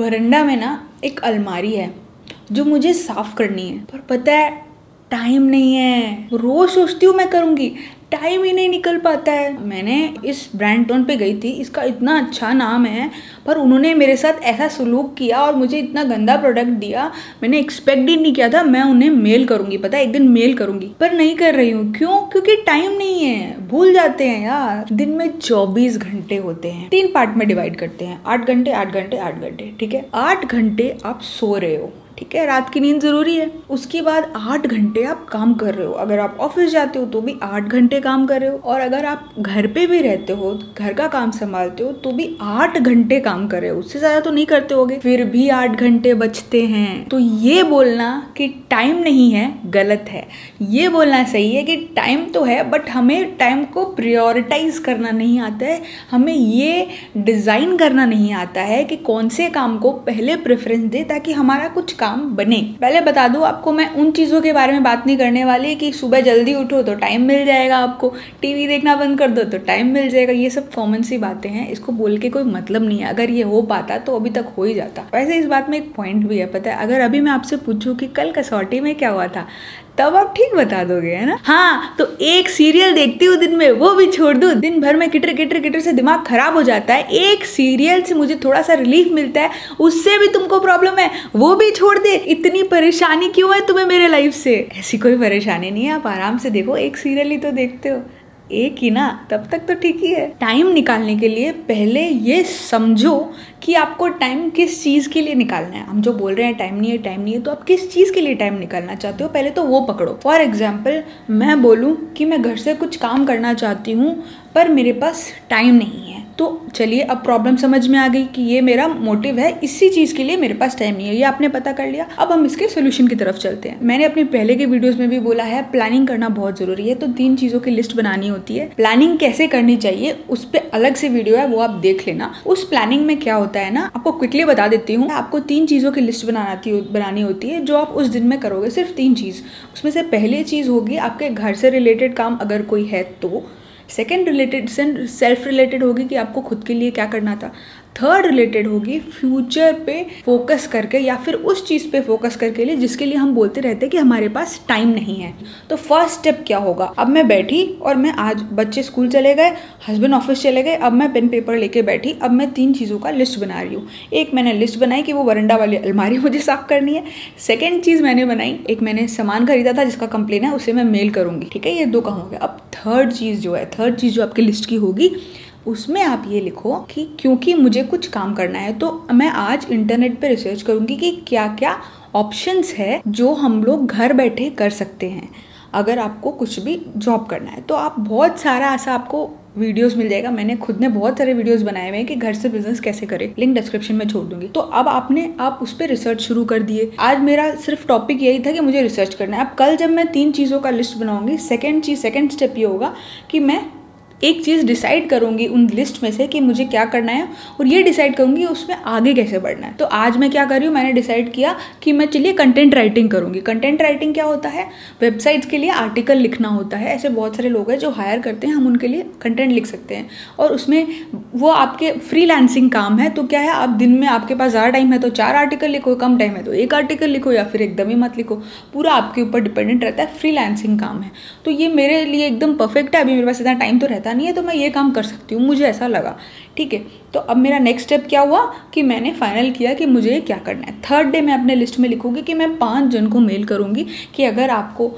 Veranda में ना एक अलमारी है, जो मुझे साफ़ करनी है। पर पता है टाइम नहीं है। रोज सोचती हूँ मैं करूँगी टाइम ही नहीं निकल पाता है। मैंने इस ब्रांड टोन पे गई थी, इसका इतना अच्छा नाम है, पर उन्होंने मेरे साथ ऐसा सलूक किया और मुझे इतना गंदा प्रोडक्ट दिया, मैंने एक्सपेक्ट ही नहीं किया था, मैं उन्हें मेल करूँगी, पता है, एक दिन मेल करूँगी। पर नहीं कर रही हूँ, क्यों? क्योंकि टाइम नहीं है, भूल जाते हैं यार। दिन में चौबीस घंटे होते हैं, तीन पार्ट में डिवाइड करते हैं, आठ घंटे आठ घंटे आठ घंटे, ठीक है? आठ घंटे आप सो रहे हो, ठीक है? रात की नींद ज़रूरी है। उसके बाद आठ घंटे आप काम कर रहे हो। अगर आप ऑफ़िस जाते हो तो भी आठ घंटे काम कर रहे हो? और अगर आप घर पे भी रहते हो, घर का काम संभालते हो तो भी आठ घंटे काम कर रहे हो। उससे ज़्यादा तो नहीं करते होगे। फिर भी आठ घंटे बचते हैं। तो ये बोलना कि टाइम नहीं है गलत है। ये बोलना सही है कि टाइम तो है बट हमें टाइम को प्रियोरिटाइज करना नहीं आता है। हमें ये डिज़ाइन करना नहीं आता है कि कौन से काम को पहले प्रेफरेंस दे ताकि हमारा कुछ काम बने। पहले बता दूँ, आपको मैं उन चीज़ों के बारे में बात नहीं करने वाली कि सुबह जल्दी उठो तो टाइम मिल जाएगा आपको टीवी देखना बंद कर दो तो टाइम मिल जाएगा। ये सब कॉमन सी बातें हैं, इसको बोल के कोई मतलब नहीं है। अगर ये हो पाता तो अभी तक हो ही जाता। वैसे इस बात में एक पॉइंट भी है, पता है? अगर अभी मैं आपसे पूछूँ कि कल कसौटी में क्या हुआ था तब आप ठीक बता दोगे, है ना? हाँ तो एक सीरियल देखती हूँ दिन में, वो भी छोड़ दू। दिन भर में किटर किटर किटर से दिमाग खराब हो जाता है। एक सीरियल से मुझे थोड़ा सा रिलीफ मिलता है। उससे भी तुमको प्रॉब्लम है। वो भी छोड़ दे। इतनी परेशानी क्यों है तुम्हें मेरे लाइफ से? ऐसी कोई परेशानी नहीं है। आप आराम से देखो, एक सीरियल ही तो देखते हो। एक ही ना? तब तक तो ठीक ही है। टाइम निकालने के लिए पहले ये समझो कि आपको टाइम किस चीज़ के लिए निकालना है। हम जो बोल रहे हैं टाइम नहीं है टाइम नहीं है तो आप किस चीज़ के लिए टाइम निकालना चाहते हो? पहले तो वो पकड़ो। फॉर एग्ज़ाम्पल मैं बोलूँ कि मैं घर से कुछ काम करना चाहती हूँ, पर मेरे पास टाइम नहीं है। तो चलिए, अब प्रॉब्लम समझ में आ गई कि ये मेरा मोटिव है, इसी चीज़ के लिए मेरे पास टाइम नहीं है। ये आपने पता कर लिया। अब हम इसके सोल्यूशन की तरफ़ चलते हैं। मैंने अपने पहले के वीडियोस में भी बोला है प्लानिंग करना बहुत ज़रूरी है। तो तीन चीज़ों की लिस्ट बनानी होती है। प्लानिंग कैसे करनी चाहिए, उस पर अलग से वीडियो है, वो आप देख लेना। उस प्लानिंग में क्या होता है ना, आपको क्विकली बता देती हूँ। आपको तीन चीज़ों की लिस्ट बनाती बनानी होती है, जो आप उस दिन में करोगे। सिर्फ़ तीन चीज़। उसमें से पहली चीज़ होगी, आपके घर से रिलेटेड काम अगर कोई है तो। सेकेंड रिलेटेड सेल्फ रिलेटेड होगी कि आपको खुद के लिए क्या करना था। थर्ड रिलेटेड होगी फ्यूचर पे फोकस करके या फिर उस चीज़ पे फोकस करके लिए जिसके लिए हम बोलते रहते हैं कि हमारे पास टाइम नहीं है। तो फ़र्स्ट स्टेप क्या होगा? अब मैं बैठी और मैं आज बच्चे स्कूल चले गए हस्बैंड ऑफ़िस चले गए, अब मैं पेन पेपर लेके बैठी, अब मैं तीन चीज़ों का लिस्ट बना रही हूँ। एक मैंने लिस्ट बनाई कि वो वरंडा वाली अलमारी मुझे साफ़ करनी है। सेकेंड चीज़ मैंने बनाई, एक मैंने सामान खरीदा था जिसका कंप्लेन है, उसे मैं मेल करूँगी। ठीक है, ये दो काम अब थर्ड चीज़ जो है थर्ड चीज़ जो आपकी लिस्ट की होगी उसमें आप ये लिखो कि क्योंकि मुझे कुछ काम करना है तो मैं आज इंटरनेट पे रिसर्च करूँगी कि क्या क्या ऑप्शंस है जो हम लोग घर बैठे कर सकते हैं, अगर आपको कुछ भी जॉब करना है। तो आप बहुत सारा ऐसा आपको वीडियोस मिल जाएगा। मैंने खुद ने बहुत सारे वीडियोस बनाए हुए हैं कि घर से बिज़नेस कैसे करें। लिंक डिस्क्रिप्शन में छोड़ दूँगी। तो अब आपने, आप उस पर रिसर्च शुरू कर दिए। आज मेरा सिर्फ़ टॉपिक यही था कि मुझे रिसर्च करना है। अब कल जब मैं तीन चीज़ों का लिस्ट बनाऊँगी सेकेंड चीज़ सेकेंड स्टेप ये होगा कि मैं एक चीज़ डिसाइड करूँगी उन लिस्ट में से कि मुझे क्या करना है और ये डिसाइड करूँगी उसमें आगे कैसे बढ़ना है। तो आज मैं क्या कर रही हूँ, मैंने डिसाइड किया कि मैं चलिए कंटेंट राइटिंग करूँगी। कंटेंट राइटिंग क्या होता है? वेबसाइट्स के लिए आर्टिकल लिखना होता है। ऐसे बहुत सारे लोग हैं जो हायर करते हैं, हम उनके लिए कंटेंट लिख सकते हैं। और उसमें वो आपके फ्री काम है तो क्या है, आप दिन में आपके पास ज़्यादा टाइम है तो चार आर्टिकल लिखो, कम टाइम है तो एक आर्टिकल लिखो या फिर एकदम ही मत लिखो। पूरा आपके ऊपर डिपेंडेंट रहता है फ्री काम है। तो ये मेरे लिए एकदम परफेक्ट है, अभी मेरे पास इतना टाइम तो रहता नहीं है तो मैं ये काम कर सकती हूँ। मुझे ऐसा लगा। ठीक है? तो अब मेरा नेक्स्ट स्टेप क्या हुआ कि मैंने फाइनल किया कि मुझे क्या करना है। थर्ड डे मैं अपने लिस्ट में लिखूँगी कि मैं पाँच जन को मेल करूँगी कि अगर आपको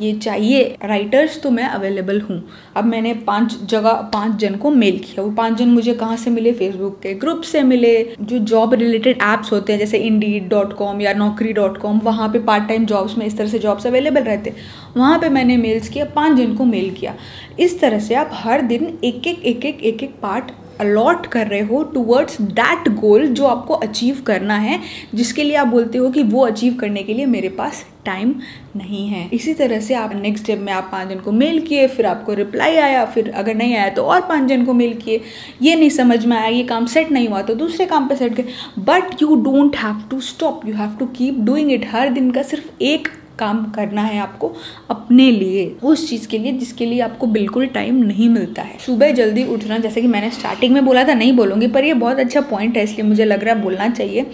ये चाहिए राइटर्स तो मैं अवेलेबल हूँ। अब मैंने पाँच जगह, पाँच जन को मेल किया। वो पाँच जन मुझे कहाँ से मिले? फेसबुक के ग्रुप से मिले। जो जॉब रिलेटेड ऐप्स होते हैं, जैसे इंडी डॉट कॉम या नौकरी डॉट कॉम वहाँ पर पार्ट टाइम जॉब्स में इस तरह से जॉब्स अवेलेबल रहते वहाँ पर मैंने मेल्स किया, पाँच जन को मेल किया। इस तरह से आप हर दिन एक एक एक एक एक पार्ट अलॉट कर रहे हो टूवर्ड्स दैट गोल जो आपको अचीव करना है जिसके लिए आप बोलते हो कि वो अचीव करने के लिए मेरे पास टाइम नहीं है इसी तरह से आप नेक्स्ट स्टेप में आप पाँच जन को मेल किए फिर आपको रिप्लाई आया फिर अगर नहीं आया तो और पाँच जन को मेल किए ये नहीं समझ में आया ये काम सेट नहीं हुआ तो दूसरे काम पे सेट किए but you don't have to stop you have to keep doing it हर दिन का सिर्फ़ एक काम करना है आपको अपने लिए, उस चीज़ के लिए जिसके लिए आपको बिल्कुल टाइम नहीं मिलता है। सुबह जल्दी उठना, जैसे कि मैंने स्टार्टिंग में बोला था, नहीं बोलूँगी, पर ये बहुत अच्छा पॉइंट है, इसलिए मुझे लग रहा है बोलना चाहिए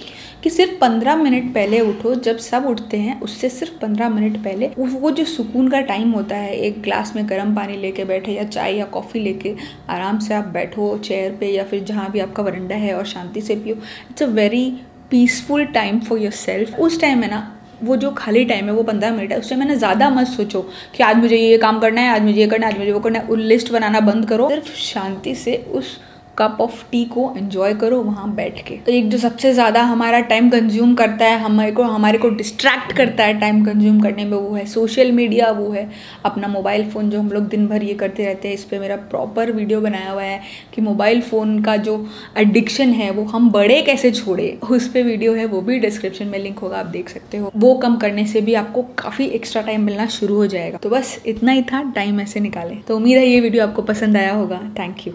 कि सिर्फ़ पंद्रह मिनट पहले उठो, जब सब उठते हैं, उससे सिर्फ़ पंद्रह मिनट पहले वो जो सुकून का टाइम होता है, एक ग्लास में गर्म पानी लेके बैठे या चाय या कॉफ़ी लेके आराम से आप बैठो चेयर पे या फिर जहाँ भी आपका वरंडा है और शांति से पियो। It's a very peaceful time for yourself उस टाइम में ना वो जो खाली टाइम है वो पंद्रह मिनट है, उससे मैंने ज़्यादा मत सोचो कि आज मुझे ये काम करना है, आज मुझे ये करना है, आज मुझे वो करना है। लिस्ट बनाना बंद करो। सिर्फ़ शांति से उस कप ऑफ़ टी को एंजॉय करो वहाँ बैठ के। तो एक जो सबसे ज़्यादा हमारा टाइम कंज्यूम करता है, हमारे को हमारे को डिस्ट्रैक्ट करता है टाइम कंज्यूम करने में, वो है सोशल मीडिया वो है अपना मोबाइल फ़ोन जो हम लोग दिन भर ये करते रहते हैं। इस पर मेरा प्रॉपर वीडियो बनाया हुआ है कि मोबाइल फ़ोन का जो एडिक्शन है, वो हम बड़े कैसे छोड़े। उस पर वीडियो है, वो भी डिस्क्रिप्शन में लिंक होगा, आप देख सकते हो। वो कम करने से भी आपको काफ़ी एक्स्ट्रा टाइम मिलना शुरू हो जाएगा। तो बस इतना ही था टाइम ऐसे निकाले। तो उम्मीद है ये वीडियो आपको पसंद आया होगा। Thank you